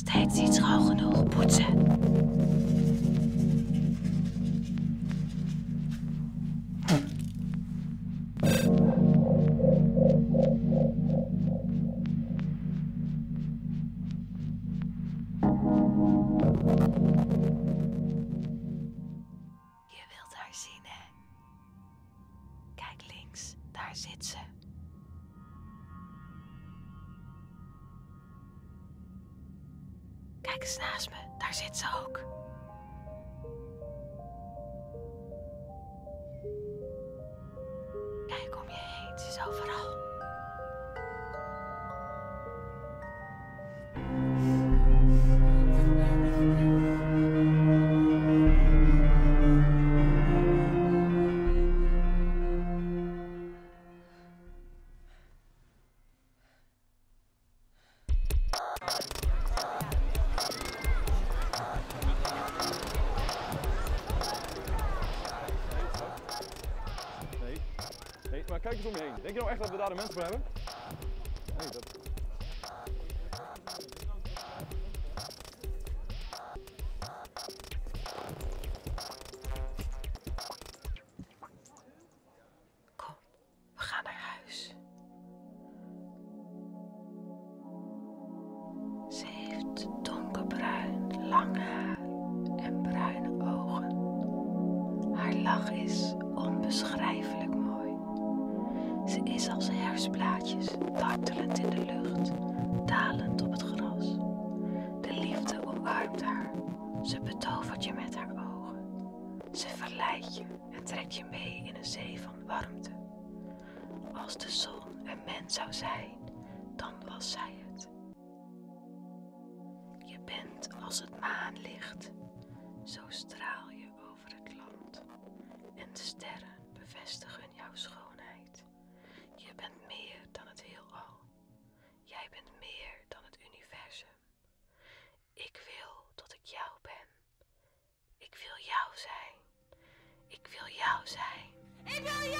steeds niet schoon genoeg poetsen. Je wilt haar zien, hè? Kijk links, daar zit ze. Kijk eens naast me, daar zit ze ook. Kijk om je heen, ze is overal. Denk je nou echt dat we daar de mensen voor hebben? Kom, we gaan naar huis. Ze heeft donkerbruin, lang haar en bruine ogen. Haar lach is onbeschrijfelijk is als herfstblaadjes, dartelend in de lucht, dalend op het gras. De liefde omarmt haar. Ze betovert je met haar ogen. Ze verleidt je en trekt je mee in een zee van warmte. Als de zon een mens zou zijn, dan was zij het. Je bent als het maanlicht, zo straal je over het land. En de sterren bevestigen jouw schoonheid. Bent meer dan het universum. Ik wil dat ik jou ben. Ik wil jou zijn. Ik wil jou zijn. Ik wil jou!